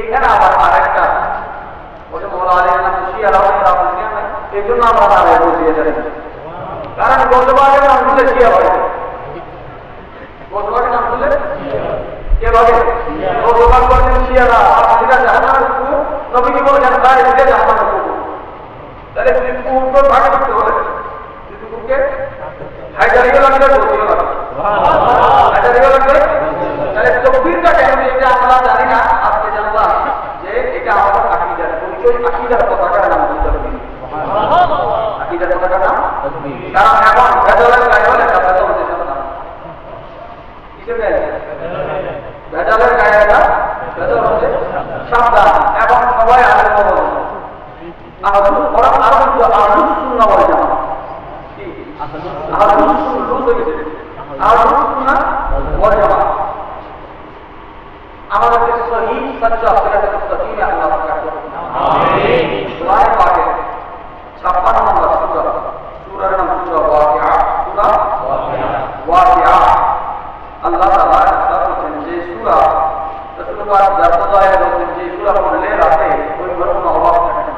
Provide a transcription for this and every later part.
এখানে আবার না কারণ আর কুকুরকে হাইজারিও লাগবে বসিও লাগবে হাইজারিও লাগবে তাহলে তকবীরটা কেন এটা আমরা জানি না আজকে জানলাম যে এটা আমাদের আকিদার পরিচয় আকিদার কথাটার নাম হচ্ছে তকবীর আকিদার কথাটার নাম কারণ এখন ভেজালের আমাদের সহি সচ্চা মুস্তাকিম আল্লাহ পাক আমিন দোয়া পাকে 56 নম্বর সূরা সূরার নাম সূরা ওয়াকিআ সূরা ওয়াকিআ আল্লাহ তাআলা ইরশাদ করেন যে সূরা রাসূল পাক দরবারে বলেন যে সূরা পড়লে রাতে ওই ঘরে কোনো অভাব থাকে না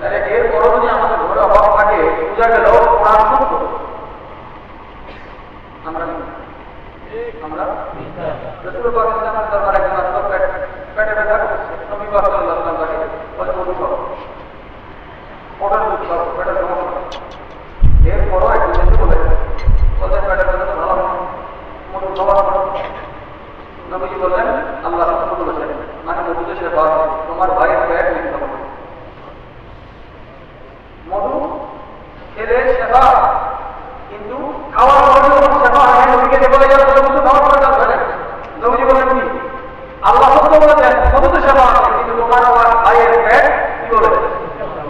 তাহলে এর পরও যদি আমাদের ঘরে অভাব থাকে পূজা গেল কোরআন শুনত আমরা আমরা রসুল পাক ইসলামের দরবারে একজন আসলো পেট পেটে ব্যথা করছে নবী পাক সাল্লাল্লাহু আলাইহি ওয়াসাল্লাম বলে মধু খাও ওটার দুধ খাও পেটের সমস্যা এরপরও একজন এসে বলে ওদের পেটে ব্যথা তো ভালো হবে মধু খাওয়া ভালো নবীজি বললেন আল্লাহ রাসূল বলেছেন মধুতে সে তোমার পেট লিখতে হবে মধু খেলে সেবা, কিন্তু খাওয়ার পরে সেবা হয় নবীকে যে বলে যাবে মধু খাওয়ার পরে যাবে না নবীজি বলেন কি? আল্লাহ সত্য বলেছেন মধু তো সেবা আছে, কিন্তু তোমার আমার ভাইয়ের পেট কি বলে?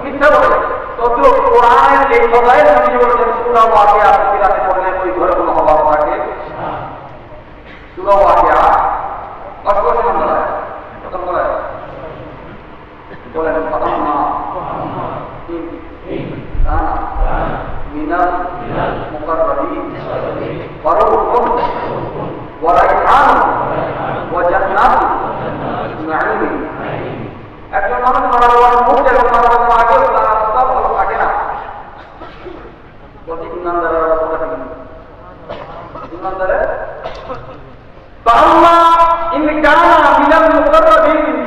মিথ্যা বলে। তদ্রুপ কোরআনের এই কথায় নবীজি বলেছেন, সূরা ওয়াকিয়া। সিরাতে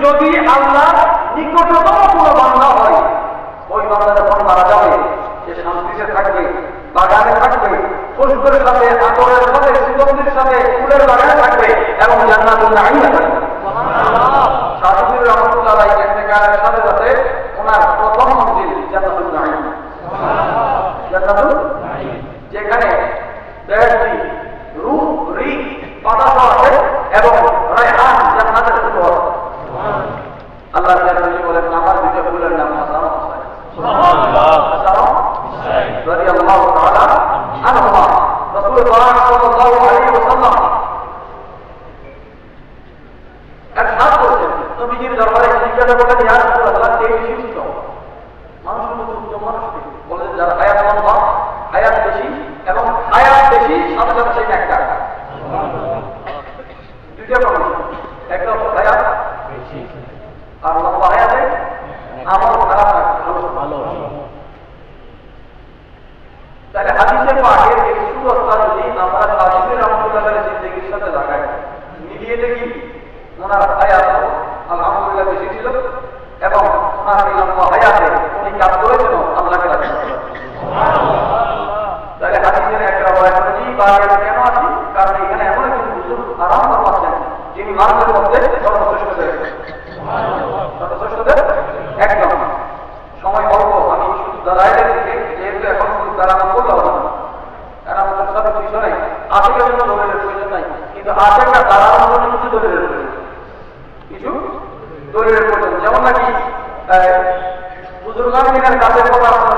যদি আল্লাহ নিকটতম কোনো হয়, ওই বান্দা যখন মারা যাবে। সে শান্তিতে থাকবে, বাগানে থাকবে, পশুদের সাথে সাথে, সুগন্ধির সাথে, ফুলের বাগানে থাকবে এবং জান্নাতুল আশেকটা দাঁড়ানোর জন্য কিছু দলিলের কিছু দলিলের প্রয়োজন যেমন নাকি বুজুর্গান দিনের কাজের কথা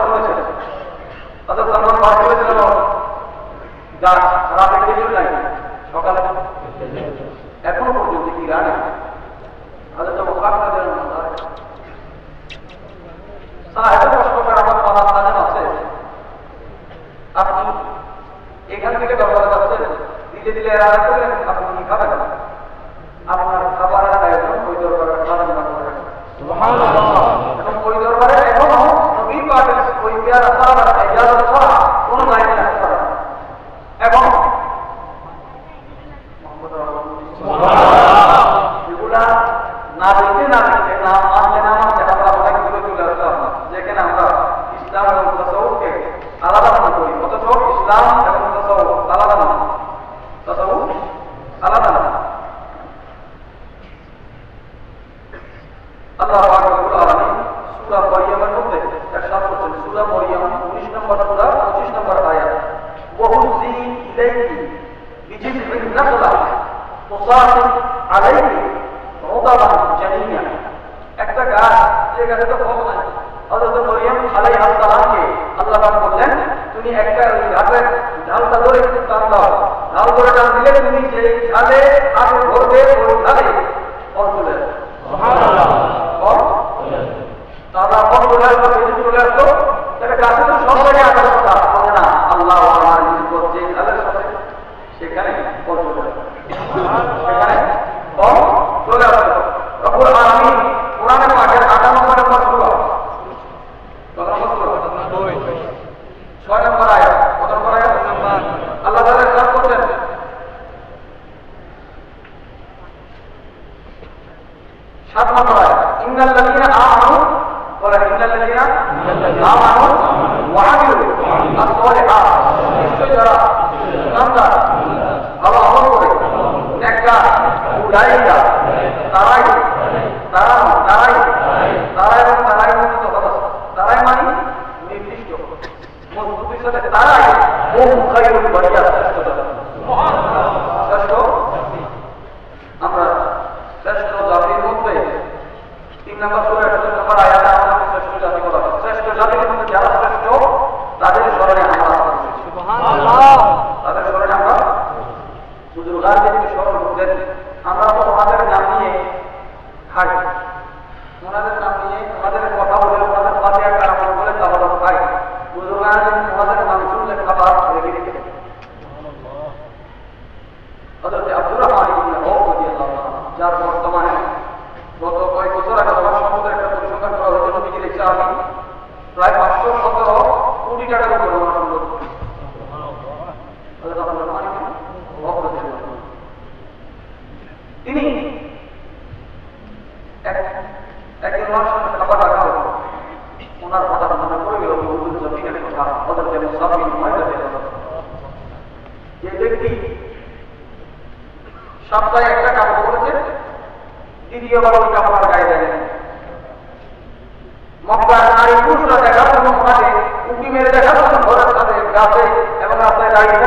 সপ্তাহে একটা কাপড় পরেছে দ্বিতীয়বার ওই কাপড় আর গায়ে দেয় মক্কার নারী পুরুষরা মানে উঁকি মেরে দেখার ঘরের সাথে গাছে এবং রাস্তায় দাঁড়িয়ে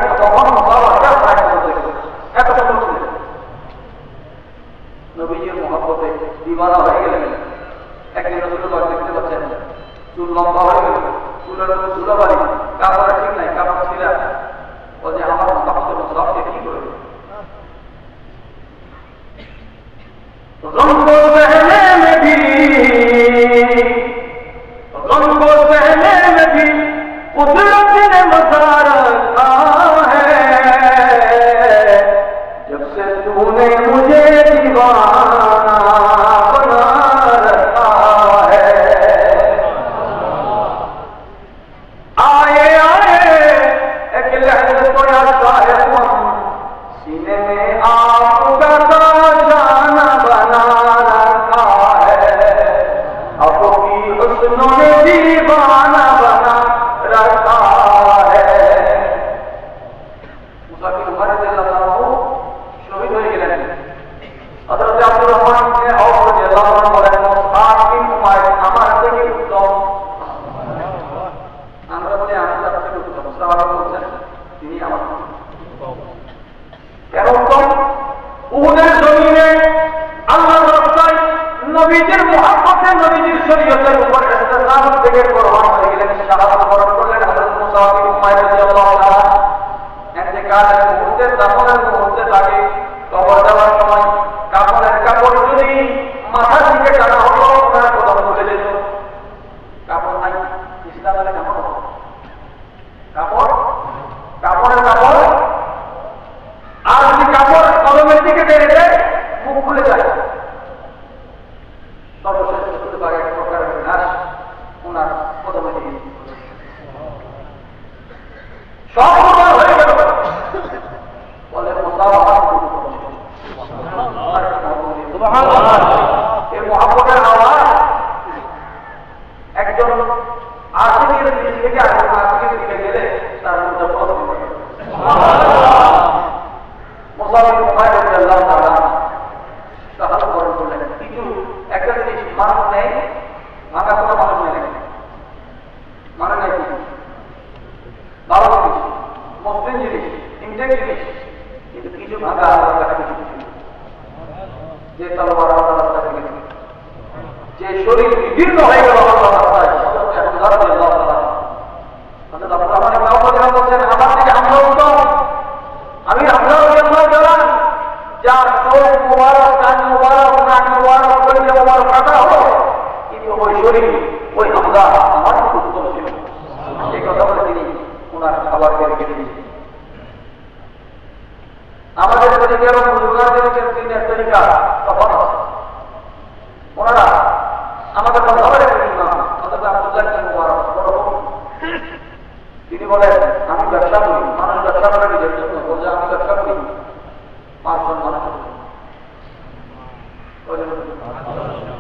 You know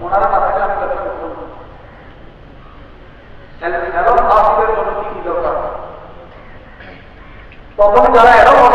ওনারা না থাকলে আমি ব্যবসা করতে তাহলে এরম যারা এরম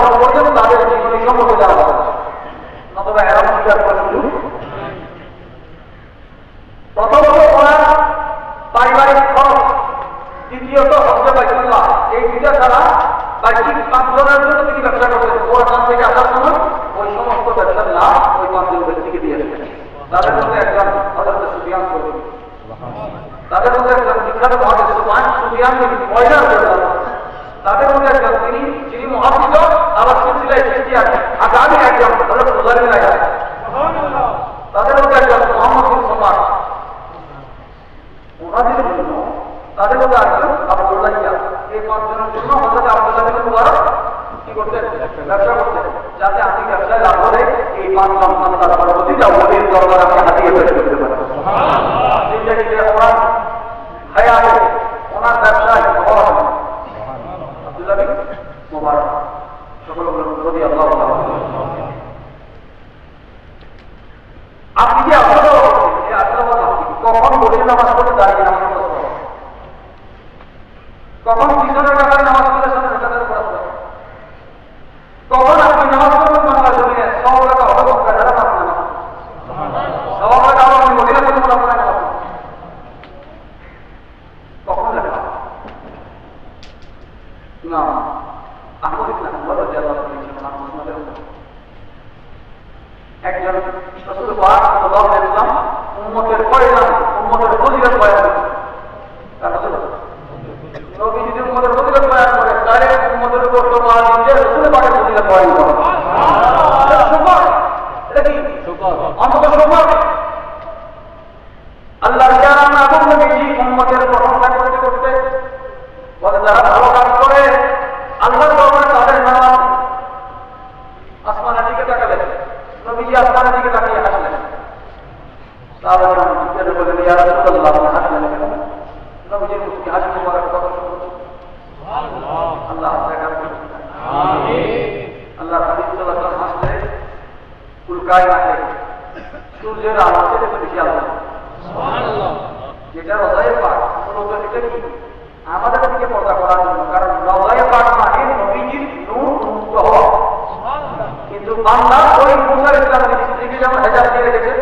যেমন হেজাব দিয়ে রেখেছে,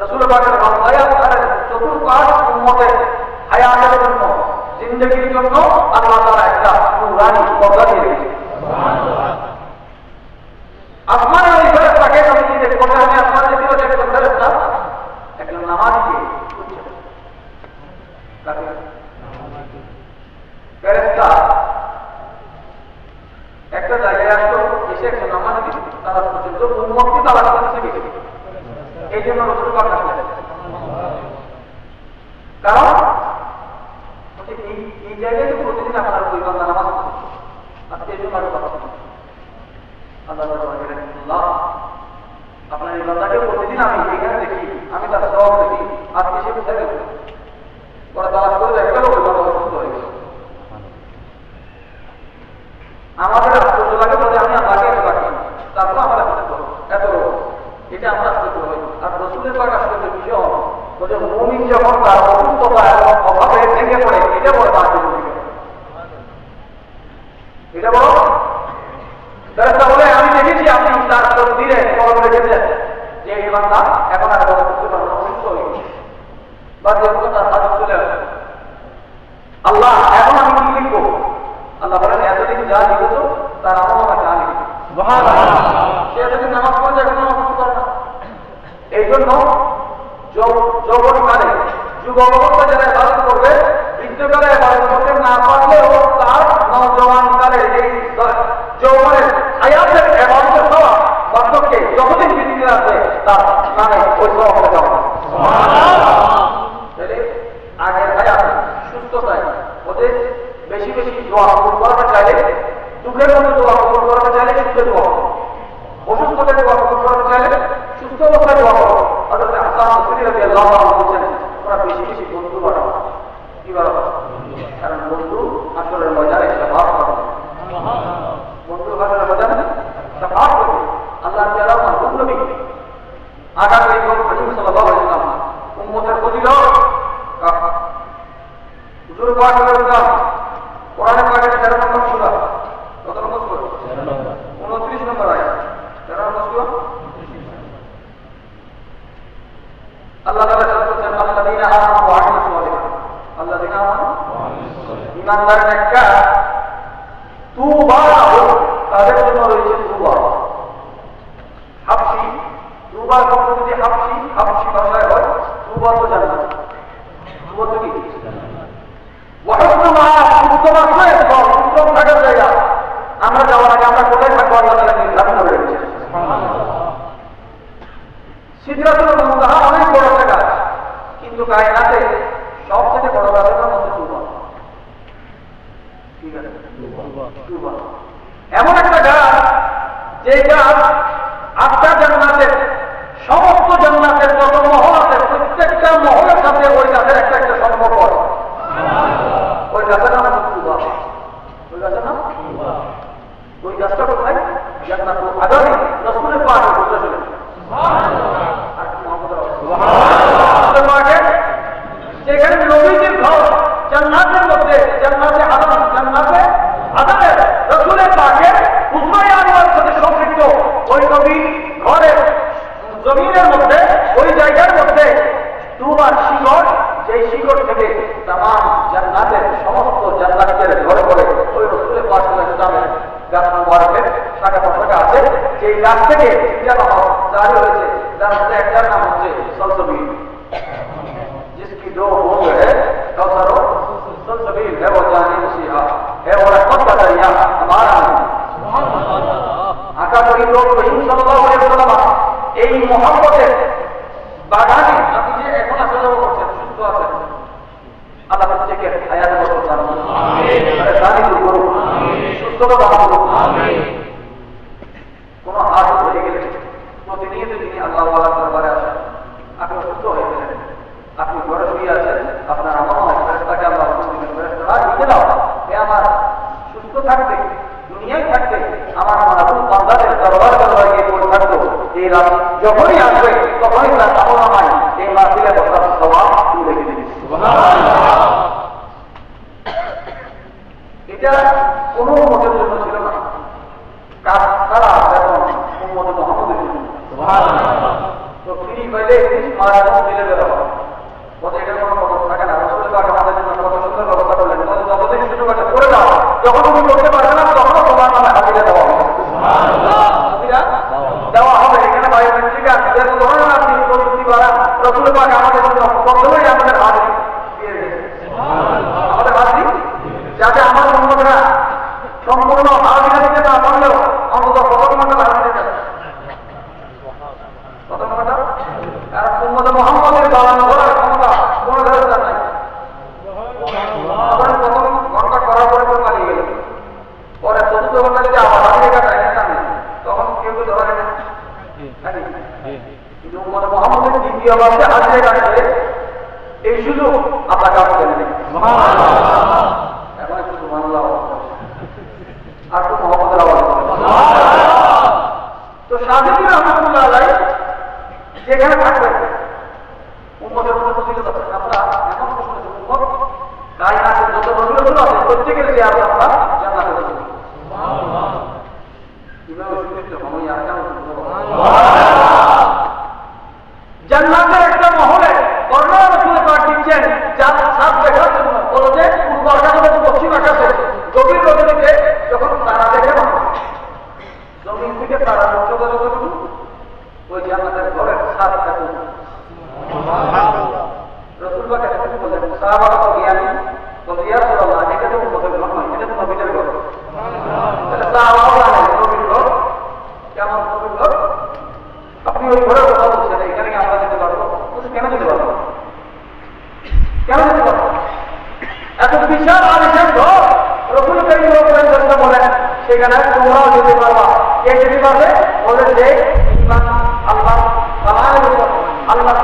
রসুল পাকের চতুর্পাশ উন্মতের জন্য, জিন্দগির জন্য আল্লাহ তারা একটা পুরানি পর্দা দিয়ে রেখেছে। Müslümanların की हयात को आमीन। सारी को करो। सुस्त को करो। आमीन। बच्चे के लिए आपका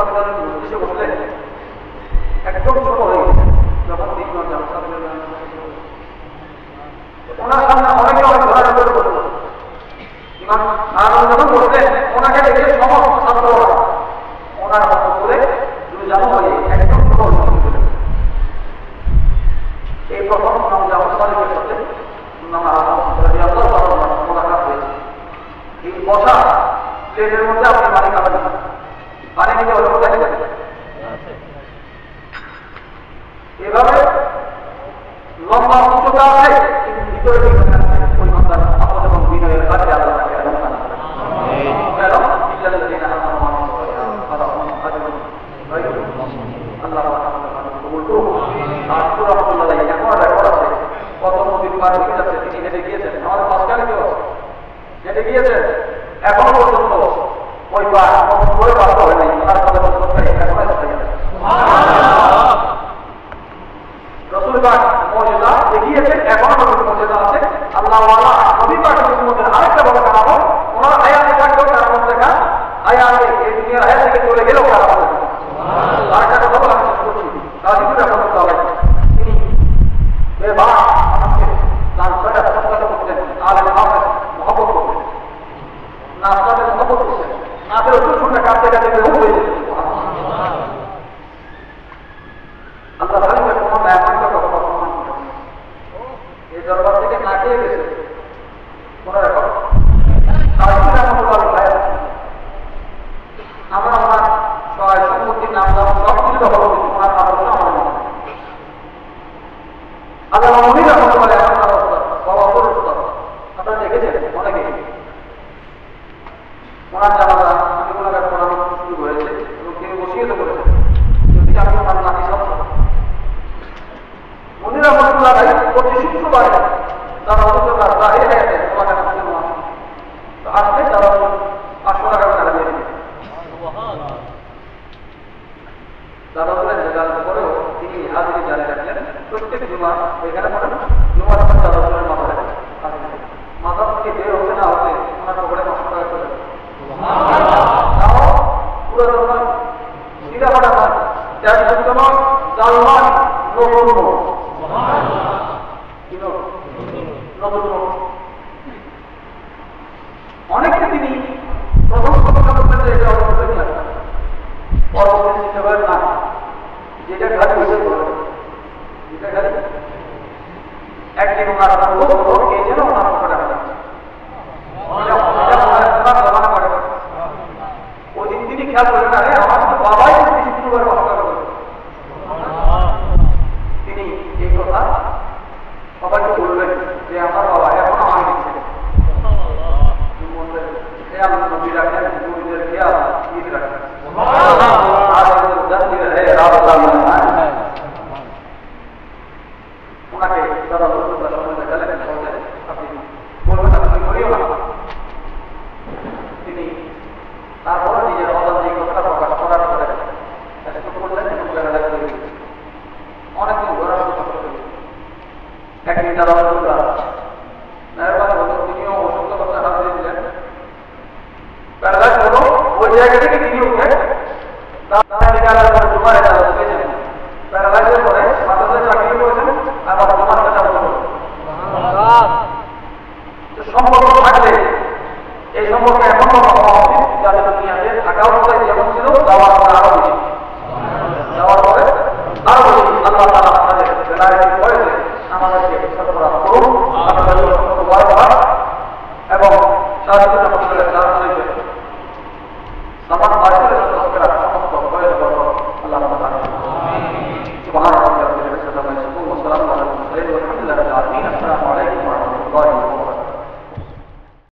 কতটা seguida তিনি